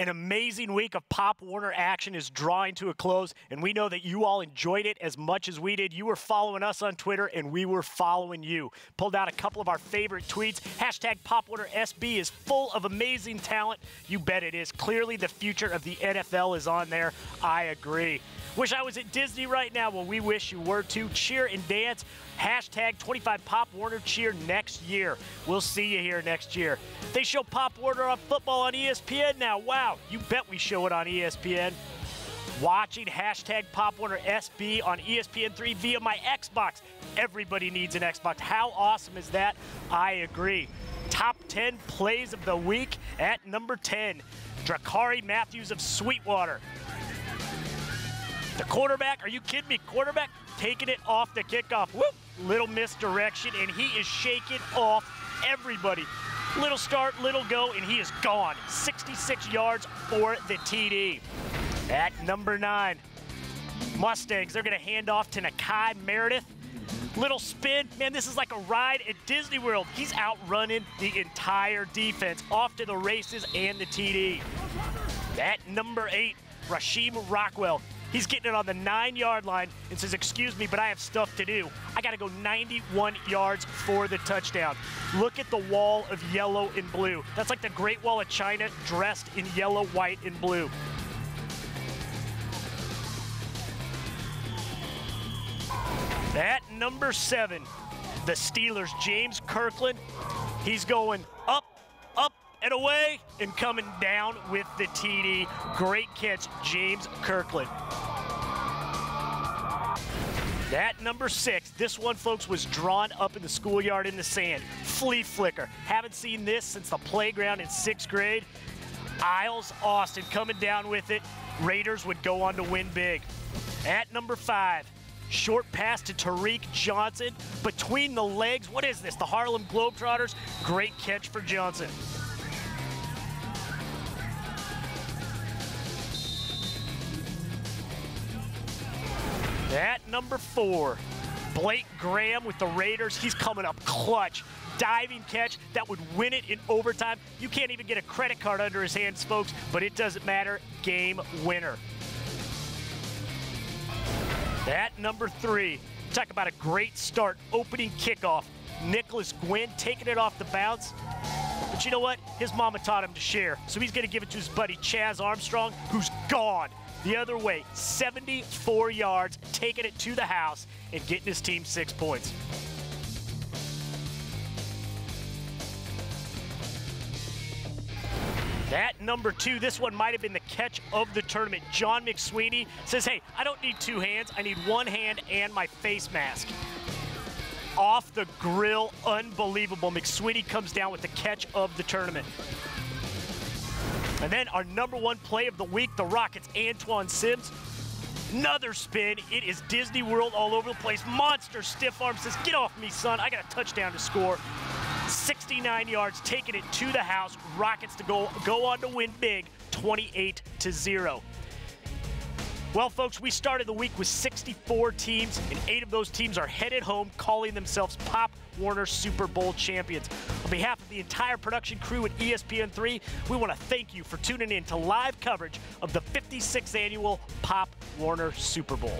An amazing week of Pop Warner action is drawing to a close, and we know that you all enjoyed it as much as we did. You were following us on Twitter, and we were following you. Pulled out a couple of our favorite tweets. Hashtag Pop Warner SB is full of amazing talent. You bet it is. Clearly, the future of the NFL is on there. I agree. Wish I was at Disney right now. Well, we wish you were too. Cheer and dance. Hashtag 25 Pop Warner cheer next year. We'll see you here next year. They show Pop Warner on football on ESPN now. Wow, you bet we show it on ESPN. Watching hashtag Pop Warner SB on ESPN3 via my Xbox. Everybody needs an Xbox. How awesome is that? I agree. Top 10 plays of the week at number 10. Drakari Matthews of Sweetwater. The quarterback, are you kidding me? Quarterback taking it off the kickoff. Whoop! Little misdirection, and he is shaking off everybody. Little start, little go, and he is gone. 66 yards for the TD. At number nine, Mustangs, they're going to hand off to Nakai Meredith. Little spin. Man, this is like a ride at Disney World. He's outrunning the entire defense. Off to the races and the TD. At number eight, Rasheem Rockwell. He's getting it on the nine yard line and says, Excuse me, but I have stuff to do. I got to go 91 yards for the touchdown. Look at the wall of yellow and blue. That's like the Great Wall of China dressed in yellow, white, and blue. At number seven, the Steelers, James Kirkland. He's going up, up, and away, and coming down with the TD. Great catch, James Kirkland. At number six, this one, folks, was drawn up in the schoolyard in the sand. Flea flicker. Haven't seen this since the playground in sixth grade. Isles Austin coming down with it. Raiders would go on to win big. At number five, short pass to Tariq Johnson. Between the legs, what is this? The Harlem Globetrotters. Great catch for Johnson. At number four, Blake Graham with the Raiders. He's coming up clutch. Diving catch that would win it in overtime. You can't even get a credit card under his hands, folks, but it doesn't matter. Game winner. At number three, talk about a great start, opening kickoff. Nicholas Gwynn taking it off the bounce. But you know what? His mama taught him to share. So he's going to give it to his buddy Chaz Armstrong, who's gone the other way. 74 yards, taking it to the house and getting his team six points. At number two, this one might have been the catch of the tournament. John McSweeney says, hey, I don't need two hands. I need one hand and my face mask. Off the grill, unbelievable. McSweeney comes down with the catch of the tournament. And then our number one play of the week, the Rockets, Antoine Sims. Another spin. It is Disney World all over the place. Monster stiff arm says, Get off me, son. I got a touchdown to score. 69 yards, taking it to the house. Rockets to go, go on to win big, 28 to 0. Well, folks, we started the week with 64 teams, and eight of those teams are headed home calling themselves Pop Warner Super Bowl champions. On behalf of the entire production crew at ESPN3, we want to thank you for tuning in to live coverage of the 56th annual Pop Warner Super Bowl.